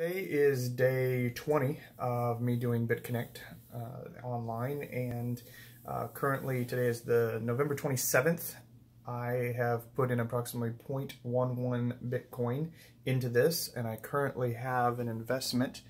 Today is day 20 of me doing BitConnect uh, online and uh, currently today is the November 27th. I have put in approximately 0.11 Bitcoin into this and I currently have an investment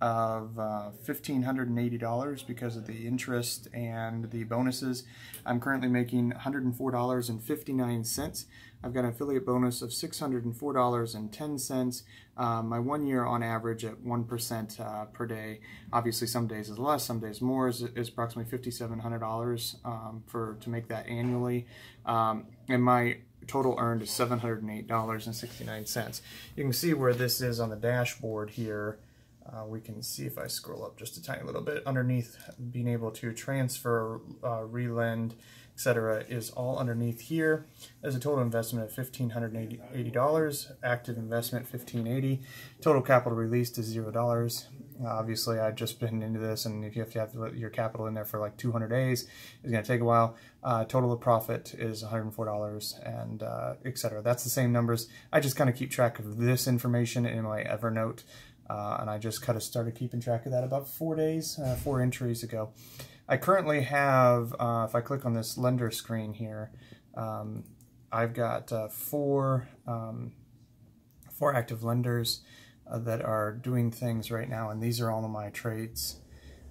of uh, $1,580 because of the interest and the bonuses. I'm currently making $104.59. I've got an affiliate bonus of $604.10. Um, my one year on average at 1% uh, per day. Obviously some days is less, some days more, is, is approximately $5,700 um, for to make that annually. Um, and my total earned is $708.69. You can see where this is on the dashboard here. Uh, we can see if I scroll up just a tiny little bit underneath being able to transfer, uh, relend, etc. is all underneath here. There's a total investment of $1,580, active investment 1,580. total capital released is $0. Uh, obviously, I've just been into this, and if you have to have your capital in there for like 200 days, it's going to take a while. Uh, total of profit is $104, and uh, etc. That's the same numbers. I just kind of keep track of this information in my Evernote uh, and I just kind of started keeping track of that about four days, uh, four entries ago. I currently have, uh, if I click on this lender screen here, um, I've got uh, four, um, four active lenders uh, that are doing things right now, and these are all of my trades.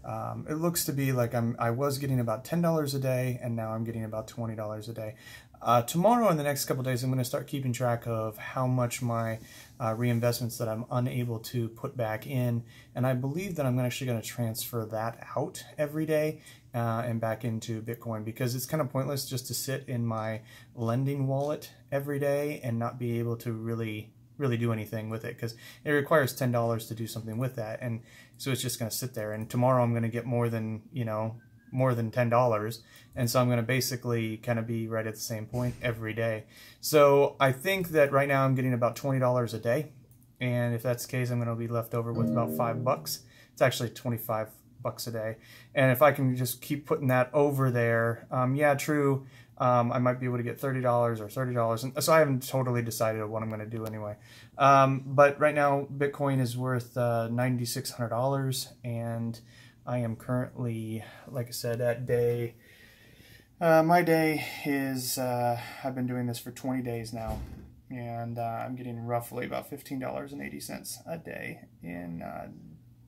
Um, it looks to be like I'm, I was getting about $10 a day, and now I'm getting about $20 a day. Uh, tomorrow and the next couple days, I'm going to start keeping track of how much my uh, reinvestments that I'm unable to put back in, and I believe that I'm actually going to transfer that out every day uh, and back into Bitcoin because it's kind of pointless just to sit in my lending wallet every day and not be able to really really do anything with it because it requires ten dollars to do something with that and so it's just going to sit there. And tomorrow i'm going to get more than you know more than ten dollars and so i'm going to basically kind of be right at the same point every day. So i think that right now i'm getting about twenty dollars a day and if that's the case i'm going to be left over with about five bucks. It's actually 25 bucks a day and if i can just keep putting that over there um, yeah true um, I might be able to get $30 or $30. And so I haven't totally decided what I'm going to do anyway. Um, but right now, Bitcoin is worth uh, $9,600. And I am currently, like I said, at day. Uh, my day is, uh, I've been doing this for 20 days now. And uh, I'm getting roughly about $15.80 a day in uh,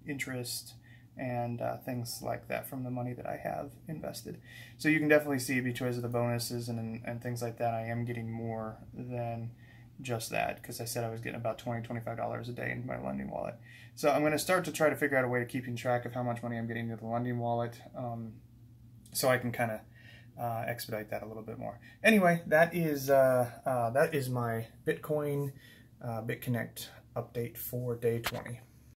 interest and uh, things like that from the money that I have invested. So you can definitely see because of the bonuses and, and things like that, I am getting more than just that because I said I was getting about $20, $25 a day in my lending wallet. So I'm going to start to try to figure out a way of keeping track of how much money I'm getting into the lending wallet um, so I can kind of uh, expedite that a little bit more. Anyway, that is, uh, uh, that is my Bitcoin uh, BitConnect update for day 20.